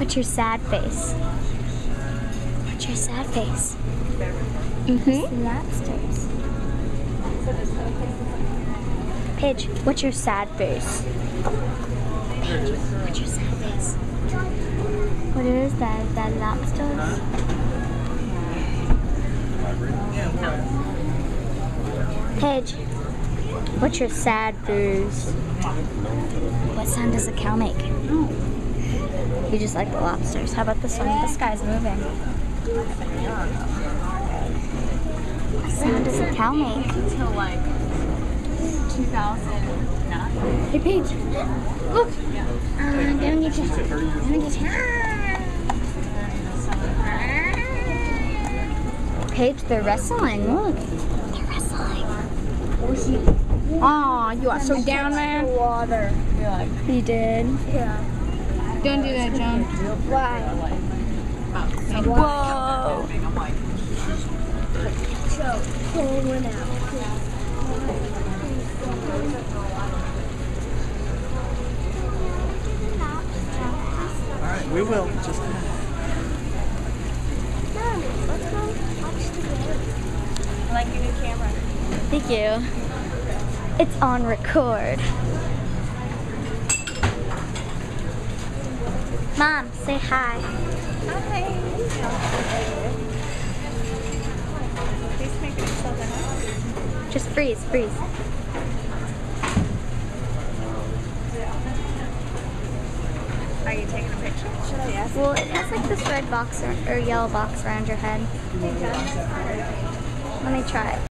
What's your sad face? What's your sad face? Mm-hmm. Lobsters. Paige, what's your sad face? Paige, what's your sad face? What is that? That lobsters? Paige, what's your sad face? What sound does a cow make? You just like the lobsters. How about this one? This guy's moving. What sound does a cow make? Until like 2009. Hey, Paige. Look. Uh, I'm gonna get you. I'm gonna get you. Paige, they're wrestling. Look. They're wrestling. Aw, you are so down, man. Water. You did. Yeah. Don't do that, John. Why? Whoa. I'm like, So, pull one out. All right, we will. Just I like your new camera. Thank you. It's on record. Mom, say hi. Please make yourself a Just freeze, freeze. Are you taking a picture? Should I ask? Well, it has like this red box or, or yellow box around your head. Let me try it.